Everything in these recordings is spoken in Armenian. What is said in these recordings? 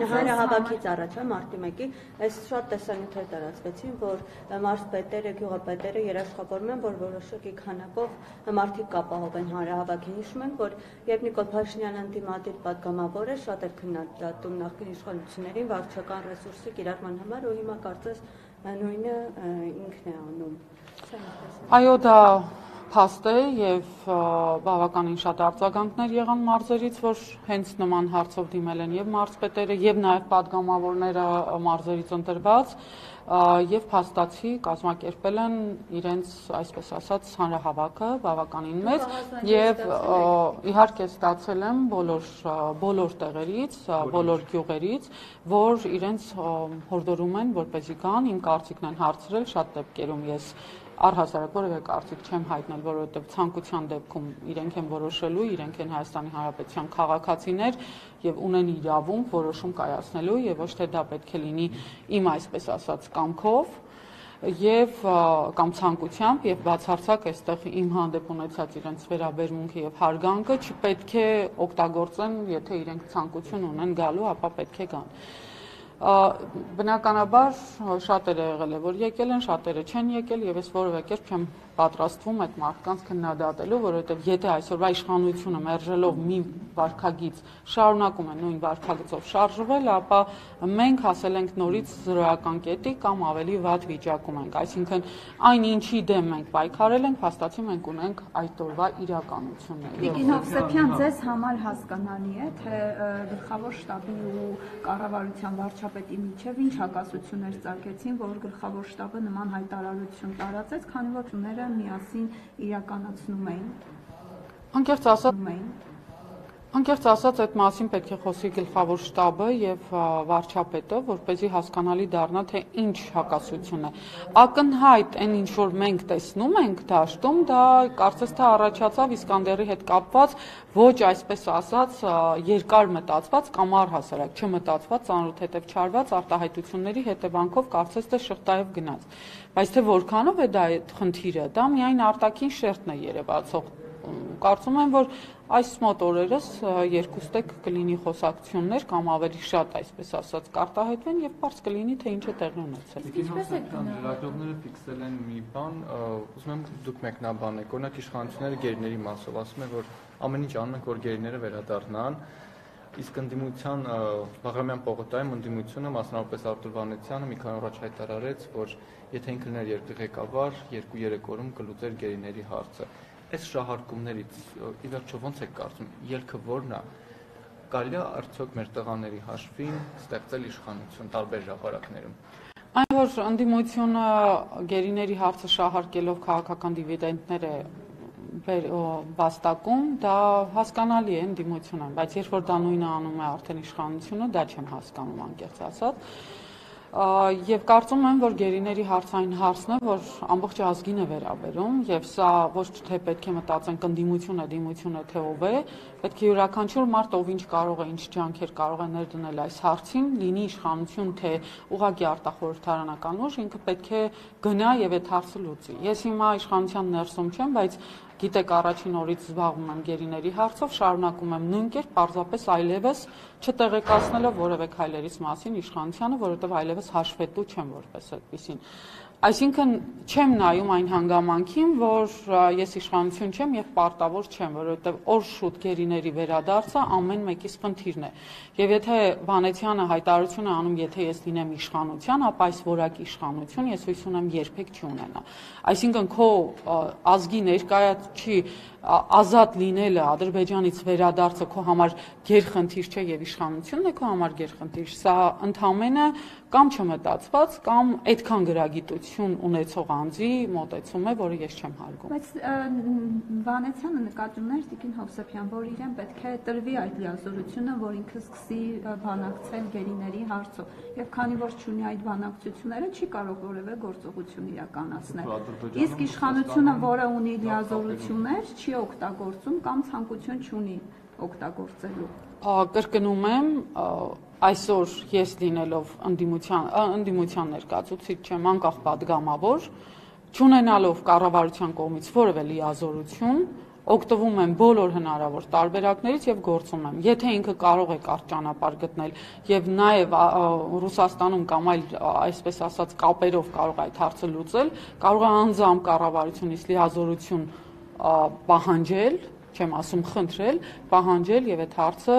նահանգը հավաքից առաջ է մարտի 1-ի այս շատ տեսանյութեր տարածվեցին որ մարզպետերը գյուղապետերը երաշխավորում են որ որոշակի քանակով մարդիկ կապահով են հանրահավաքի հիշում են որ եւ Նիկոլ Փաշինյանը դիմադիր պատգամավորը շատ էր քննադատում նախկին իշխանություններին վարչական ռեսուրսի կիրառման համար ու հիմա կարծես նույնը ինքն է անում Այո դա փաստ է եւ բավականին շատ արձագանքներ եղան մարզերից, որ հենց նման հարցով դիմել են եւ մարզպետերը եւ նաեւ падգամավորները մարզերից ընտրված եւ փաստացի կազմակերպել են իրենց, այսպես ասած, հանրահավաքը բավականին մեծ եւ իհարկե ստացել եմ բոլոր բոլոր տեղերից, բոլոր գյուղերից, որ իրենց հորդորում են, որպեսզի կան, իմ կարծիքն են հարցրել շատ դեպքերում ես առհասարակ որևէ կարծիք չեմ հայտնել, որովհետև ցանկության դեպքում իրենք են որոշելու, իրենք են Հայաստանի Հանրապետության քաղաքացիներ եւ ունեն իրավունք որոշում կայացնելու եւ ոչ թե դա պետք է լինի իմ այսպես ասած կամքով եւ կամ ցանկությամբ եւ բացարձակ այստեղ իմ հանդեպ ունեցած իրենց վերաբերմունքը եւ հարգանքը չպետք է օգտագործեն, եթե իրենք ցանկություն ունեն գալու, ապա պետք է գան բնականաբար շատերը եղել է որ եկել են, շատերը չեն եկել եւ ես որևէ կերպ չեմ պատրաստվում այդ մարդկանց քննադատելու, որովհետև եթե այսօրվա իշխանությունը մերժելով մի վարկագիծ շարունակում է նույն վարկագծով շարժվել, ապա մենք հասել ենք նորից զրոյական կետի կամ ավելի վատ վիճակում ենք։ Այսինքն այն ինչի դեմ մենք պայքարել ենք, հաստատի մենք ունենք այդ օրվա իրականությունները։ Տիկին Հովսեփյան, ձեզ համար հասկանալի է, թե գլխավոր շտաբի ու կառավարության վարչապետի միջև ինչ հակասություններ ծագեցին, որ գլխավոր շտաբը նման հայտարարություն տարածեց, քանի որ ուները միասին իրականացնում էին։ Անկեղծ ասած, Անկեղծ ասած այդ մասին պետք է խոսի գլխավոր շտաբը եւ վարչապետը, որ เป զի հասկանալի դառնա թե ինչ հակասություն է։ Ակնհայտ այն ինչ որ մենք տեսնում ենք դաշտում, դա կարծես թե առաջացավ Իսկանդերի հետ կապված ոչ այսպես ասած երկար մտածված կամ առհասարակ չմտածված ծանոթ հետև չարված արտահայտությունների հետևանքով կարծես թե շղթայով գնաց։ Բայց թե որքանով է դա այդ խնդիրը, դա միայն արտաքին շերտն է երևացող կարծում եմ, որ այս մոտ օրերս երկուստեք կլինի խոսակցություններ կամ ավելի շատ, այսպես ասած, կարտահայտվեն եւ բարձ կլինի թե ինչ է տեղի ունեցել։ Ինչպես է լրագրողները ֆիքսել են մի բան, ուզում եմ դուք մեկնաբանեք, օրինակ իշխանությունները գերիների մասով ասում են, որ ամեն ինչ անում են, որ գերիները վերադառնան, իսկ ընդդիմության Բաղրամյան պողոտայում ընդդիմությունը մասնավորապես Արտուր Վանեցյանը մի քանի օր առաջ հայտարարեց, որ եթե ինքն էր երկրի ղեկավար, 2-3 օրում կլուծեր գերիների հարցը այս շահարկումներից ի վերջո ո՞նց եք կարծում, ելքը ո՞րն է։ Կարելի է արդյոք մեր տղաների հաշվին ստեղծել իշխանություն տարբեր ժապարակներում։ Այն որ ընդդիմությունը գերիների հարցը շահարկելով քաղաքական դիվիդենտներ է վաստակում, դա հասկանալի է ընդդիմությունը, բայց երբ որ դա նույնը անում է արդեն իշխանությունը, դա չեմ հասկանում անկեղծ ասած եւ կարծում եմ, որ գերիների հարցային հարցն է, որ ամբողջ ազգին է վերաբերում եւ սա ոչ թե պետք է մտածենք ընդդիմություն է, դիմություն է, թե ով է, պետք է յուրաքանչյուր մարդ ով ինչ կարող է, ինչ ջանքեր կարող է ներդնել այս հարցին, լինի իշխանություն թե ուղակի արտախորհրդարանական ուժ, ինքը պետք է գնա եւ այդ հարցը լուծի։ Ես հիմա իշխանության ներսում չեմ, բայց գիտեք առաջին օրից զբաղվում եմ գերիների հարցով, շարունակում եմ նույն կերպ, պարզապես այլևս չտեղեկացնելով որևէ քայլերից մասին իշխանությանը, որովհետև այլևս հաշվետու չեմ որպես այդպեսին։ Այսինքն չեմ նայում այն հանգամանքին, որ ես իշխանություն չեմ եւ պարտավոր չեմ, որովհետեւ օր շուտ գերիների վերադարձը ամեն մեկիս խնդիրն է։ Եվ եթե Վանեցյանը հայտարարություն է անում, եթե ես լինեմ իշխանության, ապա այս որակի իշխանություն ես հույս ունեմ երբեք չունենա։ Այսինքն քո ազգի ներկայացուցիչ ազատ լինելը Ադրբեջանից վերադարձը քո համար գերխնդիր չէ եւ իշխանությունն է քո համար գերխնդիր։ Սա ընդհանրապես կամ չմտածված կամ այդքան գրագիտություն ունեցող անձի մոտեցում է, որը ես չեմ հարգում։ Բայց Վանեցյանը նկատում էր Տիկին Հովսեփյան, որ իրեն պետք է տրվի այդ լիազորությունը, որ ինքը սկսի բանակցել գերիների հարցով։ Եվ քանի որ չունի այդ բանակցությունները, չի կարող որևէ գործողություն իրականացնել։ Իսկ իշխանությունը, որը ունի լիազորություններ, չի չի օգտագործում կամ ցանկություն չունի օգտագործելու։ Կրկնում եմ, այսօր ես լինելով ընդդիմության ընդդիմության ներկայացուցիչ չեմ, անկախ падգամավոր, ճանենալով կառավարության կողմից որևէ լիազորություն, օգտվում եմ բոլոր հնարավոր տարբերակներից եւ գործում եմ։ Եթե ինքը կարող է կարճ ճանապարհ գտնել եւ նաեւ Ռուսաստանում կամ այլ այսպես ասած կապերով կարող է այդ հարցը լուծել, կարող է անձամբ կառավարությունից լիազորություն պահանջել չեմ ասում խնդրել, պահանջել եւ այդ հարցը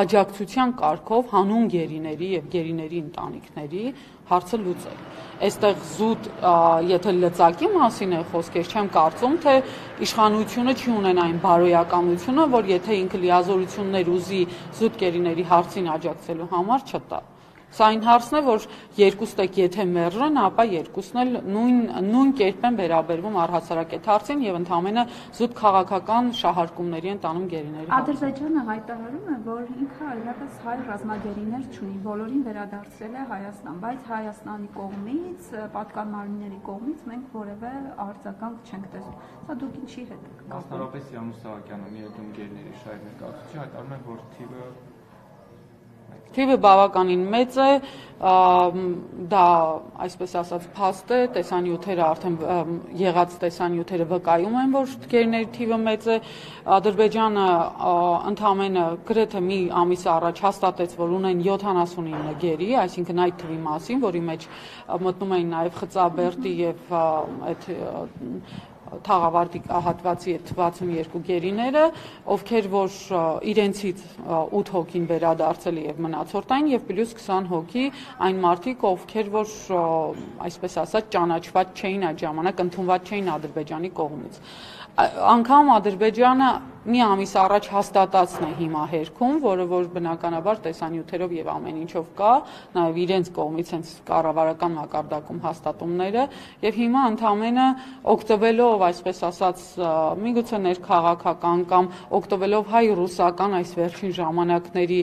աջակցության կարգով հանուն գերիների եւ գերիների ընտանիքների հարցը լուծել։ Այստեղ զուտ եթե լծակի մասին է խոսքեր, չեմ կարծում, թե իշխանությունը չի ունենա այն բարոյականությունը, որ եթե ինքը լիազորություններ ուզի զուտ գերիների հարցին աջակցելու համար չտա։ Սա այն հարցն է, որ երկուստ եք եթե մերժեն, ապա երկուսն էլ նույն նույն կերպ են վերաբերվում առհասարակ այդ հարցին եւ ընդհանրապես զուտ քաղաքական շահարկումների են տանում գերիների։ Ադրբեջանը հայտարարում է, որ ինքը այլևս հայ ռազմագերիներ չունի, բոլորին վերադարձրել է Հայաստան, բայց Հայաստանի կողմից, պատկան մարմինների կողմից մենք որևէ արձագանք չենք տեսնում։ Սա դուք ինչի հետ եք կապում։ Մասնավորապես Յանուս Սահակյանը միեդում գերիների շահեր ներկայացուցիչ հայտարարում է, որ թիվը Թիվը բավականին մեծ է, դա այսպես ասած փաստ է, տեսանյութերը արդեն եղած տեսանյութերը վկայում են, որ թգերների թիվը մեծ է։ Ադրբեջանը ընդամենը գրեթե մի ամիս առաջ հաստատեց, որ ունեն 79 գերի, այսինքն այդ թվի մասին, որի մեջ մտնում էին նաև Խծաբերդի եւ այդ թաղավարտի հատվածի այդ 62 գերիները, ովքեր որ իրենցից 8 հոգին վերադարձել եւ մնացորդային եւ պլյուս 20 հոգի այն մարդիկ, ովքեր որ այսպես ասած ճանաչված չէին այդ ժամանակ, ընդունված չէին Ադրբեջանի կողմից անգամ Ադրբեջանը մի ամիս առաջ հաստատածն է հիմա հերքում, որը որ բնականաբար տեսանյութերով եւ ամեն ինչով կա, նաեւ իրենց կողմից հենց կառավարական մակարդակում հաստատումները եւ հիմա ընդամենը օգտվելով, այսպես ասած, միգուցե ներքաղաքական կամ օգտվելով հայ-ռուսական այս վերջին ժամանակների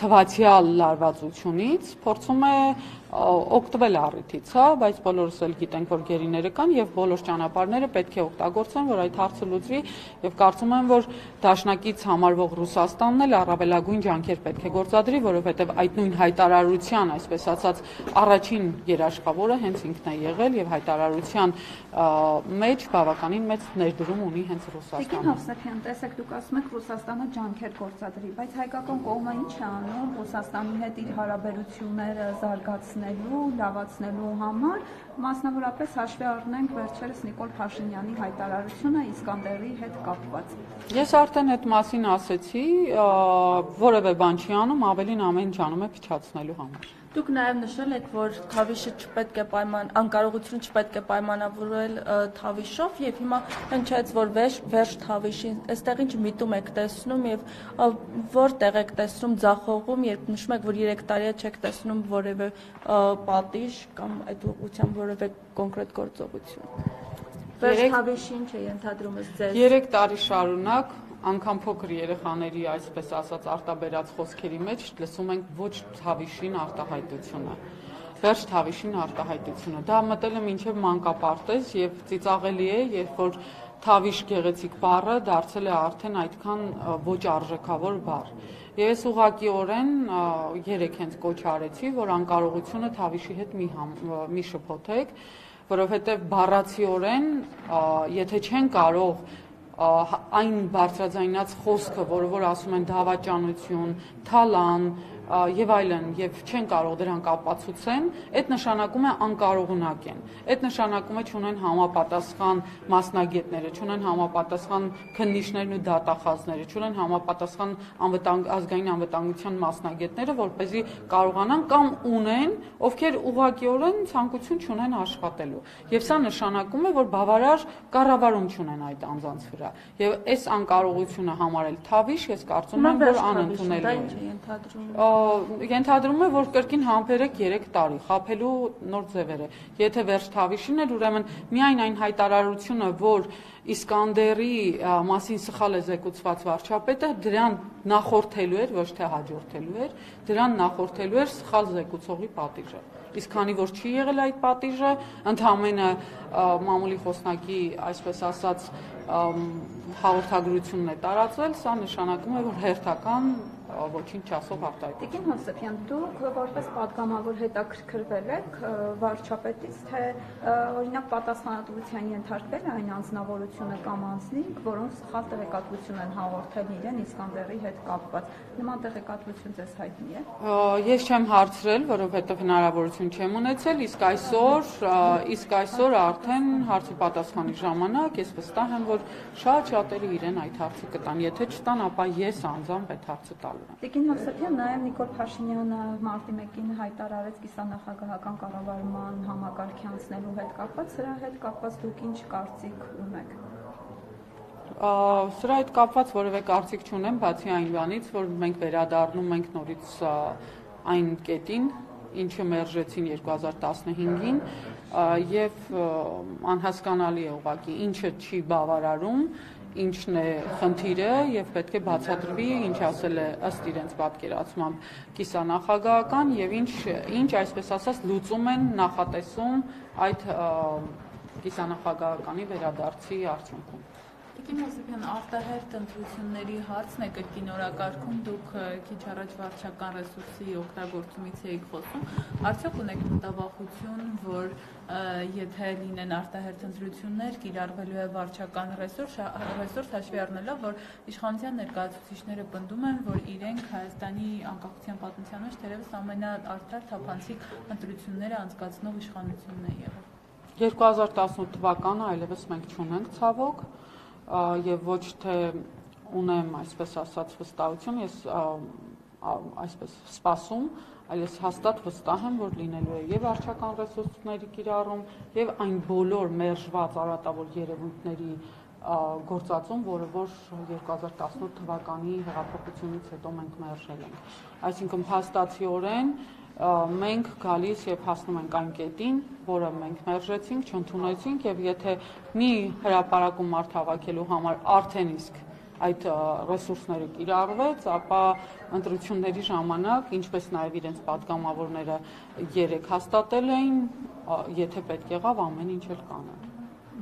թվացial լարվածությունից փորձում է օգտվել առիթից, հա, բայց բոլորս էլ գիտենք, որ գերիները կան եւ բոլոր ճանապարհները պետք է օգտագործեն, որ այդ հարցը լուծվի եւ կարծում եմ, որ դաշնակից համարվող Ռուսաստանն էլ առավելագույն ջանքեր պետք է գործադրի, որովհետեւ այդ նույն հայտարարության, այսպես ասած, առաջին երաշխավորը հենց ինքն է եղել եւ հայտարարության մեջ բավականին մեծ ներդրում ունի հենց Ռուսաստանը։ Հովսեփյան, տեսեք, դուք ասում եք Ռուսաստանը ջանքեր գործադրի, բայց հայկական կողմը ինչ է անում Ռուսաստանի հետ իր հարաբերությունները զարգացնել լավացնելու, լավացնելու համար մասնավորապես հաշվի առնենք վերջերս Նիկոլ Փաշինյանի հայտարարությունը Իսկանդերի հետ կապված։ Ես արդեն այդ մասին ասեցի, որևէ բան չի անում, ավելին ամեն ինչ անում է փչացնելու համար։ Դուք նաև նշել եք, որ Թավիշը չպետք է պայման անկարողությունը չպետք է պայմանավորել Թավիշով եւ հիմա հնչեց, որ վերջ վերջ Թավիշին, այստեղ ինչ միտում եք տեսնում եւ որտեղ եք տեսնում ձախողում, երբ նշում եք, որ 3 տարի է չեք տեսնում որևէ պատիժ կամ այդ ուղղությամբ որևէ կոնկրետ գործողություն։ Վերջ Թավիշին չէ ենթադրում ես ձեզ։ 3 տարի շարունակ անգամ փոքր երեխաների, այսպես ասած, արտաբերած խոսքերի մեջ լսում ենք ոչ թավիշին արտահայտությունը վերջ թավիշին արտահայտությունը։ Դա մտել է մինչև մանկապարտեզ եւ ծիծաղելի է, երբ որ թավիշ գեղեցիկ բառը դարձել է արդեն այդքան ոչ արժեքավոր բառ։ ես ուղղակիորեն երեք հենց կոչ արեցի, որ անկարողությունը թավիշի հետ մի համ, մի շփոթեք, որովհետև բառացիորեն, եթե չեն կարող այն բարձրաձայնած խոսքը, որը որ ասում են դավաճանություն, թալան, եւ այլն եւ չեն կարող դրանք ապացուցեն, այդ նշանակում է անկարողունակ են։ Այդ նշանակում է չունեն համապատասխան մասնագետները, չունեն համապատասխան քննիչներն ու դատախազները, չունեն համապատասխան անվտանգ ազգային անվտանգության մասնագետները, որ เป զի կարողանան կամ ունեն, ովքեր ուղղակիորեն ցանկություն չունեն աշխատելու։ Եվ սա նշանակում է, որ բավարար կառավարում չունեն այդ անձանց վրա։ Եվ այս անկարողությունը համարել թավիշ, ես կարծում եմ, որ անընդունելի է ենթադրում է, որ կրկին համբերեք 3 տարի, խափելու նոր ձևեր է։ Եթե վերջ թավիշին էր, ուրեմն միայն այն հայտարարությունը, որ Իսկանդերի մասին սխալ է զեկուցված վարչապետը, դրան նախորդելու էր, ոչ թե հաջորդելու էր, դրան նախորդելու էր սխալ զեկուցողի պատիժը։ Իսկ քանի որ չի եղել այդ պատիժը, ընդհանրապես մամուլի խոսնակի, այսպես ասած, հաղորդագրությունն է տարածվել, սա նշանակում է, որ հերթական ոչինչ ասող արտահայտություն։ Տիկին Հովսեփյան, դուք որպես падգամավոր հետաքրքրվել եք վարչապետից, թե օրինակ պատասխանատվության ենթարկվել է այն անձնավորությունը կամ անձնիկ, որոնց սխալ տեղեկատվություն են հաղորդել իրեն Իսկանդերի հետ կապված։ Նման տեղեկատվություն ձեզ հայտնի է։ Ես չեմ հարցրել, որովհետև հնարավորություն չեմ ունեցել, իսկ այսօր, իսկ այսօր արդեն հարցի պատասխանի ժամանակ ես վստահ եմ, որ շատ շատերը իրեն այդ հարցը կտան։ Եթե չտան, ապա ես անձամբ այդ հարցը տալու եմ։ Տիկին Հովսեփյան նաև Նիկոլ Փաշինյանը մարտի 1-ին հայտարարեց կիսանախագահական կառավարման համակարգի անցնելու հետ կապված, սրա հետ կապված դուք ինչ կարծիք ունեք։ Սրա հետ կապված որևէ կարծիք չունեմ, բացի այն բանից, որ մենք վերադառնում ենք նորից այն կետին, ինչը մերժեցին 2015-ին եւ անհասկանալի է ուղղակի ինչը չի բավարարում ինչն է խնդիրը եւ պետք է բացատրվի ինչ ասել է ըստ իրենց պատկերացմամբ կիսանախագահական եւ ինչ ինչ այսպես ասած լուծում են նախատեսում այդ կիսանախագահականի վերադարձի արդյունքում Տիկին Հոսեփյան, արտահերտ ընտրությունների հարցն է կրկին օրակարգում, դուք քիչ առաջ վարչական ռեսուրսի օգտագործումից էիք խոսում։ Արդյոք ունեք մտավախություն, որ եթե լինեն արտահերտ ընտրություններ, կիրառվելու է վարչական ռեսուրս, ռեսուրս հաշվի առնելով, որ իշխանության ներկայացուցիչները պնդում են, որ իրենք Հայաստանի անկախության պատմության մեջ թերևս ամենաարդար թափանցիկ ընտրությունները անցկացնող իշխանությունն է եղել։ 2018 թվականը այլևս մենք չունենք ցավոք եւ ոչ թե ունեմ այսպես ասած վստահություն, ես այսպես սպասում, այլ ես հաստատ վստահ եմ, որ լինելու է եւ արչական ռեսուրսների կիրառում եւ այն բոլոր մերժված արատավոր երևույթների գործածում, որը որ 2018 թվականի հեղափոխությունից հետո մենք մերժել ենք։ Այսինքն փաստացիորեն մենք գալիս եւ հասնում ենք այն կետին, որը մենք մերժեցինք, չընդունեցինք եւ եթե մի հրաապարակում մարդ հավաքելու համար արդեն իսկ այդ ռեսուրսները կիրառվեց, ապա ընտրությունների ժամանակ, ինչպես նաև իրենց падգամավորները երեք հաստատել էին, եթե պետք եղավ ամեն ինչ էլ կանան։